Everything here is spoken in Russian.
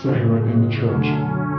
Silhouette in the church.